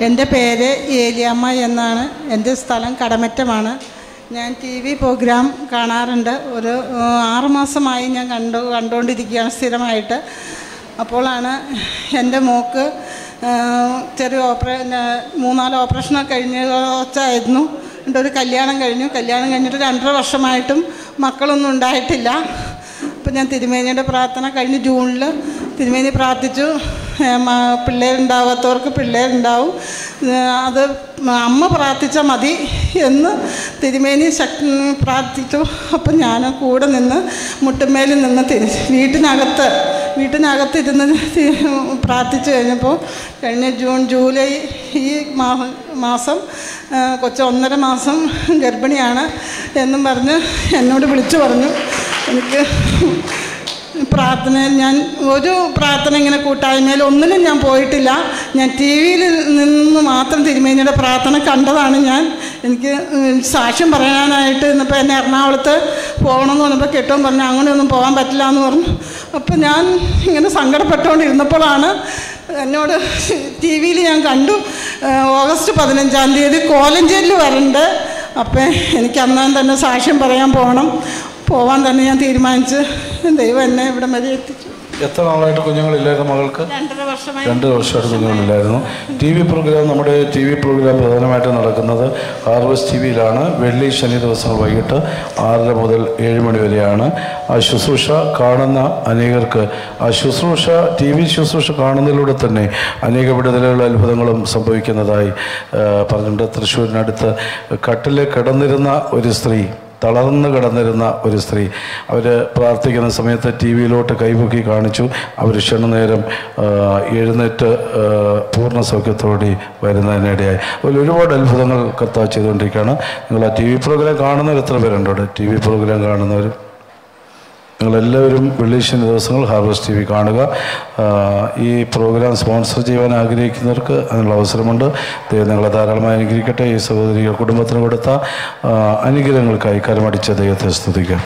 എന്റെ പേര് ഏലിയമ്മ എന്നാണ്. എന്റെ സ്ഥലം കടമറ്റമാണ്. ഞാൻ ടി വി പ്രോഗ്രാം കാണാറുണ്ട്. ഒരു ആറുമാസമായി ഞാൻ കണ്ടു കണ്ടുകൊണ്ടിരിക്കുകയാണ് സ്ഥിരമായിട്ട്. അപ്പോഴാണ് എന്റെ മോക്ക് ചെറിയ ഓപ്പറ മൂന്നാൽ ഓപ്പറേഷനൊക്കെ കഴിഞ്ഞ വച്ചായിരുന്നു ഒരു കല്യാണം കഴിഞ്ഞു. കല്യാണം കഴിഞ്ഞിട്ട് രണ്ടര വർഷമായിട്ടും മക്കളൊന്നും ഉണ്ടായിട്ടില്ല. അപ്പം ഞാൻ തിരുമേനിയുടെ പ്രാർത്ഥന കഴിഞ്ഞ് ജൂണിൽ തിരുമേനി പ്രാർത്ഥിച്ചു. പിള്ളേരുണ്ടാവാത്തവർക്ക് പിള്ളേരുണ്ടാവും. അത് അമ്മ പ്രാർത്ഥിച്ചാൽ മതി എന്ന് തിരുമേനി ശക്തി പ്രാർത്ഥിച്ചു. അപ്പം ഞാൻ കൂടെ നിന്ന് മുട്ടുമേലിൽ നിന്ന് തിരി വീട്ടിനകത്ത് വീട്ടിനകത്ത് ഇരുന്ന് പ്രാർത്ഥിച്ചു കഴിഞ്ഞപ്പോൾ കഴിഞ്ഞ ജൂൺ ജൂലൈ ഈ മാസം ആ, ഒന്നര മാസം ഗർഭിണിയാണ് എന്നും പറഞ്ഞ് എന്നോട് വിളിച്ചു പറഞ്ഞു. എനിക്ക് പ്രാർത്ഥനയിൽ ഞാൻ ഒരു പ്രാർത്ഥന ഇങ്ങനെ കൂട്ടായ്മയിൽ ഒന്നിനും ഞാൻ പോയിട്ടില്ല. ഞാൻ ടി വിയിൽ നിന്ന് മാത്രം തിരുമേനിയുടെ പ്രാർത്ഥന കണ്ടതാണ് ഞാൻ. എനിക്ക് സാക്ഷ്യം പറയാനായിട്ട് ഇന്നിപ്പോൾ എന്നെ എറണാകുളത്ത് പോകണമെന്ന് പറഞ്ഞപ്പോൾ കിട്ടും പറഞ്ഞു അങ്ങനെയൊന്നും പോകാൻ പറ്റില്ല എന്ന് പറഞ്ഞു. അപ്പോൾ ഞാൻ ഇങ്ങനെ സങ്കടപ്പെട്ടുകൊണ്ടിരുന്നപ്പോഴാണ് എന്നോട് ടി വിയിൽ ഞാൻ കണ്ടു. ഓഗസ്റ്റ് പതിനഞ്ചാം തീയതി കോലഞ്ചേരിൽ വരണ്ട്. അപ്പം എനിക്ക് അന്നാൻ തന്നെ സാക്ഷ്യം പറയാൻ പോകണം. പോവാൻ തന്നെ ഞാൻ തീരുമാനിച്ച് ദൈവം എന്നെ ഇവിടെ വരെ എത്തിച്ചു. എത്ര നാളായിട്ട് കുഞ്ഞുങ്ങളില്ലായിരുന്നു മകൾക്ക്? രണ്ട് വർഷമായിട്ട് കുഞ്ഞുങ്ങളില്ലായിരുന്നു. ടി വി പ്രോഗ്രാം നമ്മുടെ ടി വി പ്രോഗ്രാം പ്രധാനമായിട്ട് നടക്കുന്നത് ഹാർവസ്റ്റ് ടി വിയിലാണ് വെള്ളി ശനി ദിവസങ്ങൾ വൈകിട്ട് ആറര മുതൽ ഏഴ് മണി വരെയാണ്. ആ ശുശ്രൂഷ കാണുന്ന അനേകർക്ക് ആ ശുശ്രൂഷ ടി വി ശുശ്രൂഷ കാണുന്നതിലൂടെ തന്നെ അനേക വിടുതലുകളും അത്ഭുതങ്ങളും സംഭവിക്കുന്നതായി പറഞ്ഞിട്ടുണ്ട്. തൃശ്ശൂരിനടുത്ത് കട്ടിൽ കിടന്നിരുന്ന ഒരു സ്ത്രീ തളർന്നു കിടന്നിരുന്ന ഒരു സ്ത്രീ. അവർ പ്രാർത്ഥിക്കുന്ന സമയത്ത് ടി വിയിലോട്ട് കൈപൊക്കി കാണിച്ചു. അവർ ക്ഷണനേരം എഴുന്നേറ്റ് പൂർണ സൗഖ്യത്തോടെ വരുന്നതിനിടയായി. അതിൽ ഒരുപാട് അത്ഭുതങ്ങൾ കർത്താവ് ചെയ്തുകൊണ്ടിരിക്കുകയാണ്. നിങ്ങൾ ആ ടി വി പ്രോഗ്രാം കാണുന്നവർ എത്ര പേരുണ്ടോ ടി വി പ്രോഗ്രാം കാണുന്നവർ നിങ്ങളെല്ലാവരും വെള്ളിയാഴ്ച ദിവസങ്ങൾ ഹാർവസ്റ്റ് ടി വി കാണുക ഈ പ്രോഗ്രാം സ്പോൺസർ ചെയ്യാൻ ആഗ്രഹിക്കുന്നവർക്ക് അതിനുള്ള അവസരമുണ്ട്. ദൈവം നിങ്ങളെ ധാരാളമായി അനുഗ്രഹിക്കട്ടെ. ഈ സഹോദരി കുടുംബത്തിന് കൊടുത്ത അനുഗ്രഹങ്ങൾക്കായി കരമടിച്ച ദൈവത്തെ സ്തുതിക്കുക